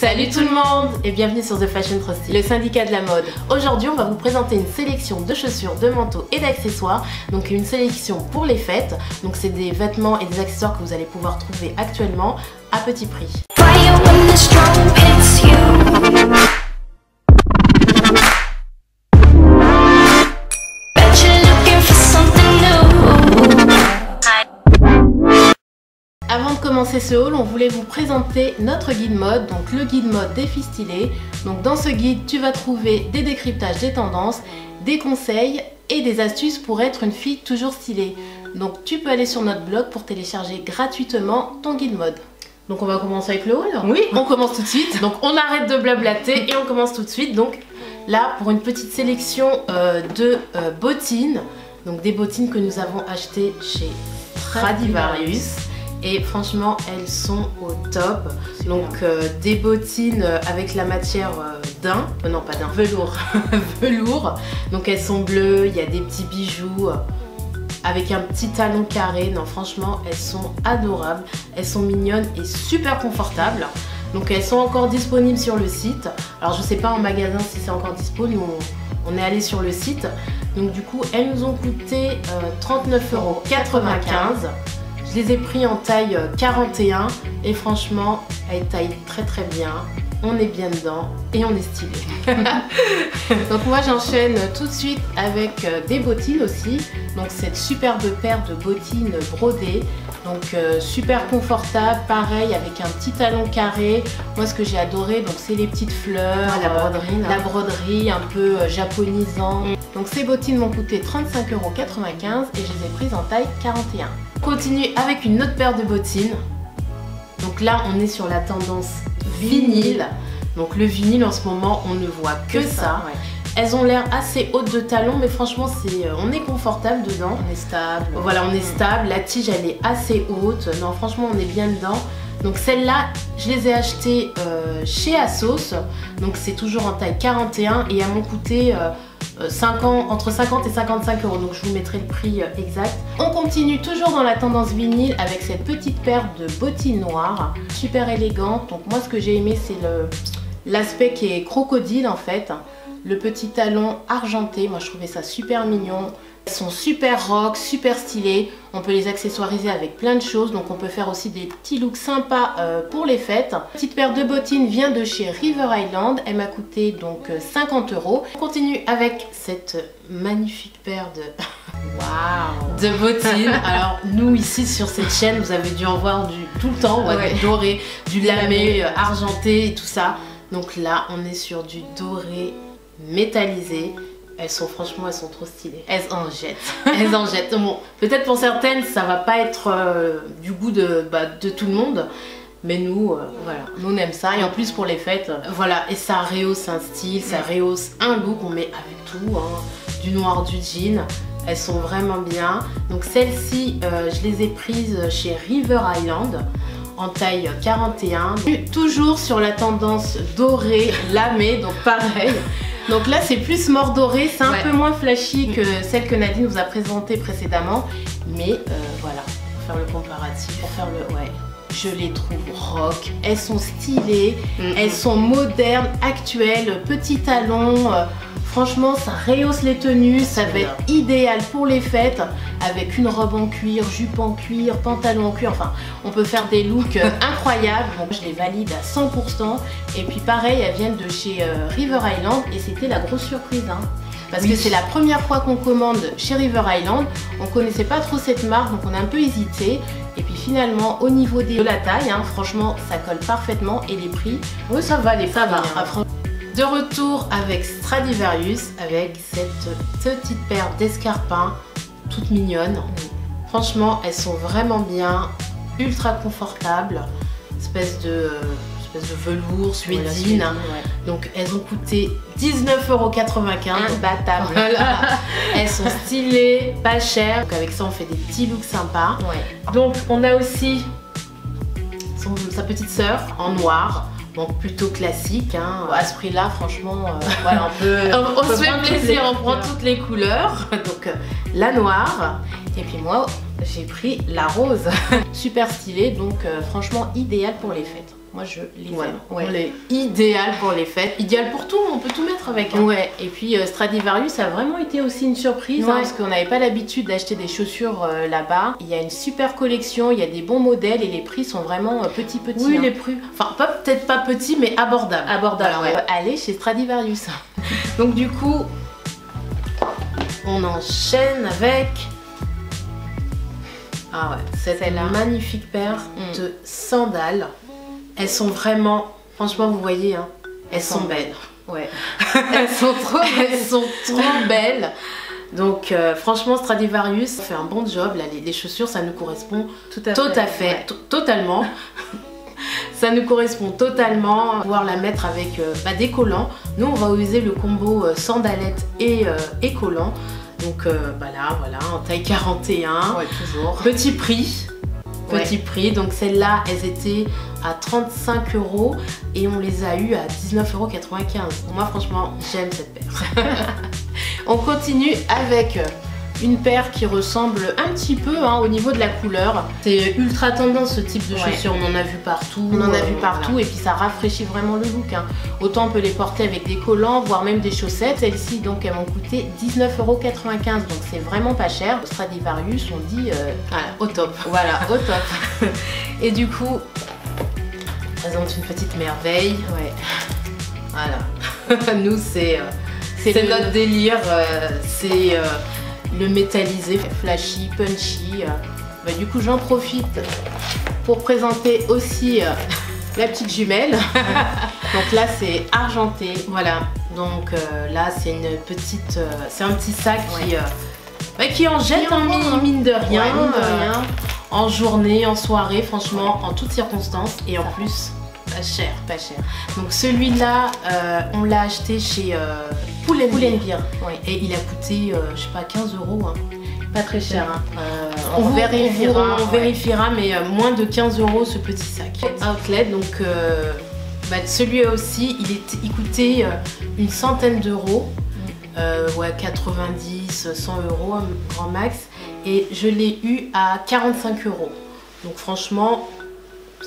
Salut tout le monde et bienvenue sur The Fashion Trusty, le syndicat de la mode. Aujourd'hui, on va vous présenter une sélection de chaussures, de manteaux et d'accessoires. Donc une sélection pour les fêtes. Donc c'est des vêtements et des accessoires que vous allez pouvoir trouver actuellement à petit prix. Avant de commencer ce haul, on voulait vous présenter notre guide mode, donc le guide mode des filles stylées. Donc dans ce guide, tu vas trouver des décryptages des tendances, des conseils et des astuces pour être une fille toujours stylée. Donc tu peux aller sur notre blog pour télécharger gratuitement ton guide mode. Donc on va commencer avec le haul Oui, on commence tout de suite. Donc on arrête de blablater et on commence tout de suite. Donc là, pour une petite sélection euh, de euh, bottines, donc des bottines que nous avons achetées chez Stradivarius et franchement elles sont au top. Donc euh, des bottines avec la matière euh, d'un, euh, non pas d'un, velours. Velours. Donc elles sont bleues, il y a des petits bijoux avec un petit talon carré, non franchement elles sont adorables, elles sont mignonnes et super confortables. Donc elles sont encore disponibles sur le site. Alors je sais pas en magasin si c'est encore disponible, on, on est allé sur le site. Donc du coup elles nous ont coûté 39,95€ je les ai pris en taille 41 euh, et franchement, elles taillent très très bien. On est bien dedans et on est stylé. Donc moi j'enchaîne tout de suite avec euh, des bottines aussi. Donc cette superbe paire de bottines brodées. Donc euh, super confortable, pareil avec un petit talon carré. Moi ce que j'ai adoré donc c'est les petites fleurs, la broderie, la broderie un peu japonisant. Donc ces bottines m'ont coûté 35,95€ et je les ai prises en taille 41. Continue avec une autre paire de bottines. Donc là, on est sur la tendance vinyle. Donc le vinyle en ce moment, on ne voit que, ça. Elles ont l'air assez hautes de talons, mais franchement, c'est, euh, on est confortable dedans. On est stable. Voilà, on est stable. La tige, elle est assez haute. Non, franchement, on est bien dedans. Donc celles-là, je les ai achetées euh, chez Asos. Donc c'est toujours en taille 41 et elles m'ont coûté... Euh, 5 euh, entre 50 et 55 euros. Donc je vous mettrai le prix euh, exact. On continue toujours dans la tendance vinyle avec cette petite paire de bottines noires. Super élégante. Donc moi ce que j'ai aimé c'est l'aspect qui est crocodile en fait. Le petit talon argenté. Moi je trouvais ça super mignon. Elles sont super rock, super stylées. On peut les accessoiriser avec plein de choses. Donc on peut faire aussi des petits looks sympas euh, pour les fêtes. Petite paire de bottines vient de chez River Island. Elle m'a coûté donc 50 euh, euros. On continue avec cette magnifique paire de... Wow. de bottines. Alors nous ici sur cette chaîne, vous avez dû en voir du tout le temps, du doré, du lamé, euh, argenté et tout ça. Donc là, on est sur du doré métallisé. Elles sont franchement, elles sont trop stylées. Elles en jettent. elles en jettent. Bon, peut-être pour certaines, ça va pas être euh, du goût de, bah, de tout le monde. Mais nous, euh, voilà, nous on aime ça. Et en plus pour les fêtes, euh, voilà. Et ça rehausse un style, ça rehausse un look. On met avec tout, hein. du noir, du jean. Elles sont vraiment bien. Donc celles-ci, je les ai prises chez River Island en taille 41. Toujours sur la tendance dorée, lamée, donc pareil. Donc là, c'est plus mordoré, c'est un peu moins flashy que celle que Nadine vous a présentée précédemment. Mais euh, voilà, pour faire le comparatif, pour faire le... Ouais, je les trouve rock. Elles sont stylées, elles sont modernes, actuelles, petits talons. Euh, Franchement, ça rehausse les tenues, ça va être idéal pour les fêtes avec une robe en cuir, jupe en cuir, pantalon en cuir. Enfin, on peut faire des looks euh, incroyables. Donc, je les valide à 100%. Et puis pareil, elles viennent de chez euh, River Island et c'était la grosse surprise. Hein. Parce que c'est la première fois qu'on commande chez River Island. On connaissait pas trop cette marque, donc on a un peu hésité. Et puis finalement, au niveau de la taille, hein, franchement, ça colle parfaitement. Et les prix, oui, ça va, les ça va. De retour avec Stradivarius, avec cette petite paire d'escarpins, toutes mignonnes. Franchement, elles sont vraiment bien, ultra confortables. Espèce de, espèce de velours, suédine. Donc elles ont coûté 19,95€. Imbattable. elles sont stylées, pas chères. Donc avec ça, on fait des petits looks sympas. Donc on a aussi sa petite sœur en noir donc plutôt classique. Hein. À ce prix-là, franchement, euh, voilà, on peut. on, se fait plaisir, on prend toutes les couleurs. Donc euh, la noire. Et puis moi, j'ai pris la rose. Super stylée, donc euh, franchement idéal pour les fêtes. Moi je les Ouais, aime. ouais. On est idéal pour les fêtes, idéal pour tout, on peut tout mettre avec. hein. Ouais, et puis euh, Stradivarius a vraiment été aussi une surprise hein, parce qu'on n'avait pas l'habitude d'acheter des chaussures euh, là-bas. Il y a une super collection, il y a des bons modèles et les prix sont vraiment euh, petits petits. Oui, hein. les prix, enfin peut-être pas petits, mais abordables. abordables. Ouais. Euh, Allez chez Stradivarius. Donc du coup, on enchaîne avec Ah ouais, cette magnifique paire Mm. de sandales. Elles sont vraiment, franchement, vous voyez, hein, elles sont belles. ouais. elles sont trop, elles sont trop belles. Donc euh, franchement, Stradivarius fait un bon job. Là, les, les chaussures, ça nous correspond Tout à tout fait. à fait, Ouais. totalement. ça nous correspond totalement. Pouvoir la mettre avec euh, bah, des collants. Nous, on va user le combo euh, sandalette et, et collant. Donc bah là, voilà, en taille 41. Ouais, toujours. Petit prix. Ouais. Petit prix. Donc celles-là, elles étaient à 35 euros et on les a eues à 19,95 euros. Moi, franchement, j'aime cette paire. on continue avec une paire qui ressemble un petit peu hein, au niveau de la couleur. C'est ultra tendance ce type de Ouais. chaussures. On en a vu partout. On en a euh, vu partout et puis ça rafraîchit vraiment le look. hein. Autant on peut les porter avec des collants, voire même des chaussettes. Celles-ci, donc, elles vont coûter 19,95 euros. Donc c'est vraiment pas cher. Stradivarius, on dit euh, Voilà, au top. voilà, au top. Et du coup, présente une petite merveille. Ouais. Voilà. Nous, c'est euh, notre délire. euh, c'est le métallisé, flashy, punchy. euh. Bah, du coup, j'en profite pour présenter aussi euh, la petite jumelle. Donc là, c'est argenté. Voilà. Donc euh, là, c'est une petite, euh, c'est un petit sac qui, Ouais. bah, qui en jette en mine, hein. mine de rien. Ouais, mine de rien. en journée, en soirée, franchement, en toutes circonstances. Et en plus, pas cher. Pas cher. Donc celui-là, euh, on l'a acheté chez euh. Pull&Bear, oui. Et il a coûté, euh, je sais pas, 15 euros. hein. Pas très cher. hein. On, on, vous- vérifiera. on- on ouais. vérifiera, mais moins de 15 euros ce petit sac. Outlet, donc bah, celui aussi, il, était, il coûtait une centaine d'euros. Euh, ouais, 90, 100 euros grand max. Et je l'ai eu à 45 euros. Donc franchement,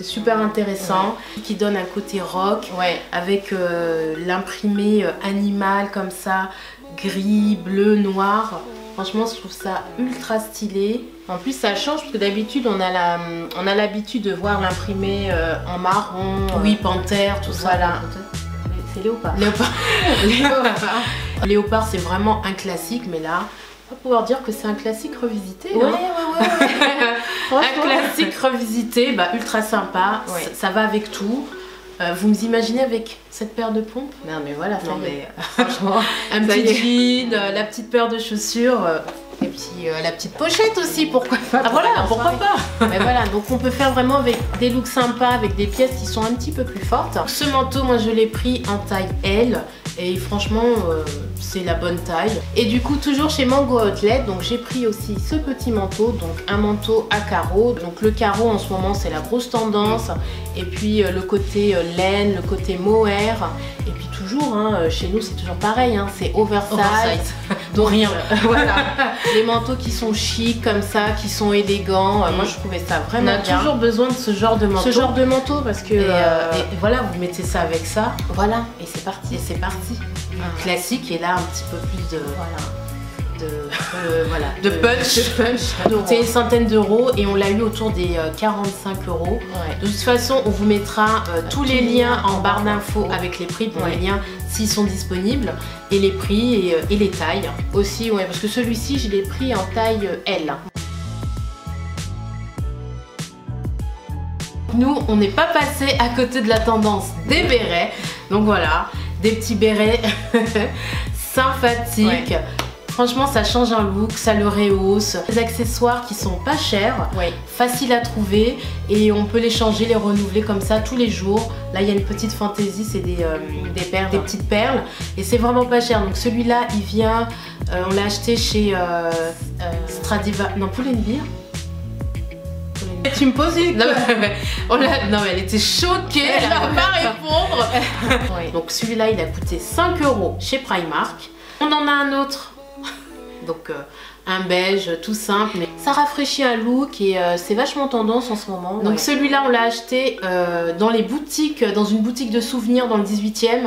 c'est super intéressant. Qui donne un côté rock Ouais. avec euh, l'imprimé euh, animal comme ça, gris, bleu, noir. Franchement, je trouve ça ultra stylé. En plus, ça change parce que d'habitude, on a la, on a l'habitude de voir l'imprimé euh, en marron. Oui, panthère, tout ça. voilà. C'est léopard. Léopard. Léopard. Léopard, c'est vraiment un classique, mais là, va pouvoir dire que c'est un classique revisité. Ouais, hein. ouais, ouais. ouais. Un classique revisité, bah, ultra sympa, Ouais. ça, ça va avec tout. Euh, vous imaginez avec cette paire de pompes? Non, mais voilà, Non, mais Franchement. un petit jean, euh, la petite paire de chaussures, euh, et puis euh, la petite pochette aussi, pourquoi pas Ah, voilà, pour pourquoi pas Mais voilà, donc on peut faire vraiment avec des looks sympas, avec des pièces qui sont un petit peu plus fortes. Ce manteau, moi je l'ai pris en taille L, et franchement, euh, c'est la bonne taille. Et du coup, toujours chez Mango Outlet, donc j'ai pris aussi ce petit manteau, donc un manteau à carreaux. Donc le carreau en ce moment, c'est la grosse tendance. Et puis euh, le côté euh, laine, le côté mohair. Et puis toujours, hein, euh, chez nous, c'est toujours pareil, hein, c'est oversize. Oversize. Donc, rien. euh, voilà. Les manteaux qui sont chics comme ça, qui sont élégants. Euh. Moi, je trouvais ça On vraiment a bien. toujours besoin de ce genre de manteau. ce genre de manteau parce que Et, euh, et voilà, vous mettez ça avec ça Voilà, et c'est parti. et c'est parti. Ah. Classique et là un petit peu plus de Voilà. De, Euh, voilà. de punch. De punch. C'est une centaine d'euros et on l'a eu autour des euh, 45 euros. Ouais. De toute façon, on vous mettra euh, tous les liens en barre d'infos avec les prix, pour Ouais. les liens s'ils sont disponibles, et les prix et, euh, et les tailles. Aussi, ouais, parce que celui-ci, je l'ai pris en taille euh, L. Nous, on n'est pas passé à côté de la tendance des bérets. Donc voilà, des petits bérets sympathiques. Franchement, ça change un look, ça le rehausse. Des accessoires qui sont pas chers, Ouais. faciles à trouver et on peut les changer, les renouveler comme ça tous les jours. Là, il y a une petite fantaisie, c'est des, euh, Des perles. des petites perles et c'est vraiment pas cher. Donc celui-là, il vient, euh, on l'a acheté chez euh, Euh, Stradiva, non Pull&Bear. Tu me poses une non, mais, on non mais elle était choquée, elle Elle va a pas répondre. ouais. Donc celui-là il a coûté 5 euros chez Primark. On en a un autre. Donc euh, un beige tout simple mais ça rafraîchit un look et euh, c'est vachement tendance en ce moment. Donc celui-là on l'a acheté euh, dans les boutiques dans une boutique de souvenirs dans le 18e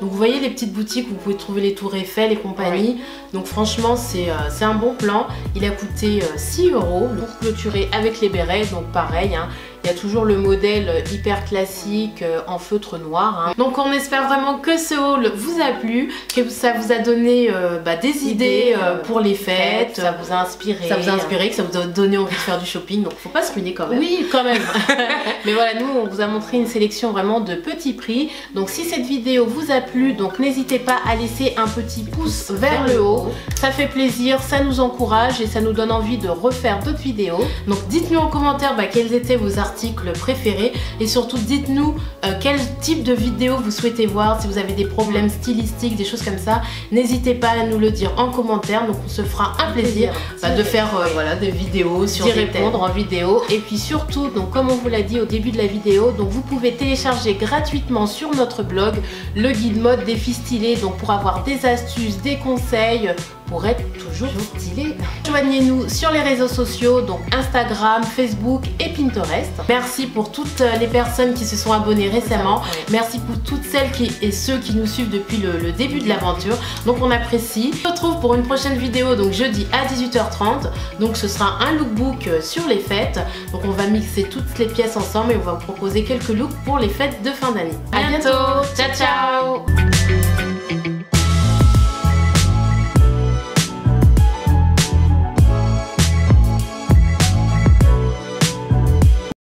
donc vous voyez les petites boutiques où vous pouvez trouver les tours Eiffel et compagnie. Donc franchement c'est euh, un bon plan. Il a coûté 6 euros. Pour clôturer avec les bérets donc pareil hein, il y a toujours le modèle hyper classique euh, en feutre noir. Hein. Donc on espère vraiment que ce haul vous a plu, que ça vous a donné euh, bah, des idées euh, pour les fêtes. Ça vous a inspiré. Ça vous a inspiré, que ça vous a donné envie de faire du shopping. Donc faut pas se ruiner quand même. Oui, quand même. Mais voilà, nous on vous a montré une sélection vraiment de petits prix. Donc si cette vidéo vous a plu, donc n'hésitez pas à laisser un petit pouce vers le haut. Ça fait plaisir, ça nous encourage et ça nous donne envie de refaire d'autres vidéos. Donc dites-nous en commentaire bah, quels étaient vos articles article préféré et surtout dites-nous euh, quel type de vidéo vous souhaitez voir, si vous avez des problèmes stylistiques, des choses comme ça, n'hésitez pas à nous le dire en commentaire, donc on se fera un plaisir bah, de faire euh, voilà, des vidéos sur des répondre en vidéo. Et puis surtout, donc comme on vous l'a dit au début de la vidéo, donc vous pouvez télécharger gratuitement sur notre blog le guide mode des filles stylées, donc pour avoir des astuces, des conseils, pour être toujours stylé. Joignez-nous sur les réseaux sociaux, donc Instagram, Facebook et Pinterest. Merci pour toutes les personnes qui se sont abonnées récemment. Merci pour toutes celles qui, et ceux qui nous suivent depuis le, début de l'aventure. Donc on apprécie. On se retrouve pour une prochaine vidéo, donc jeudi à 18h30. Donc ce sera un lookbook euh, sur les fêtes. Donc on va mixer toutes les pièces ensemble et on va vous proposer quelques looks pour les fêtes de fin d'année. À bientôt. Ciao ciao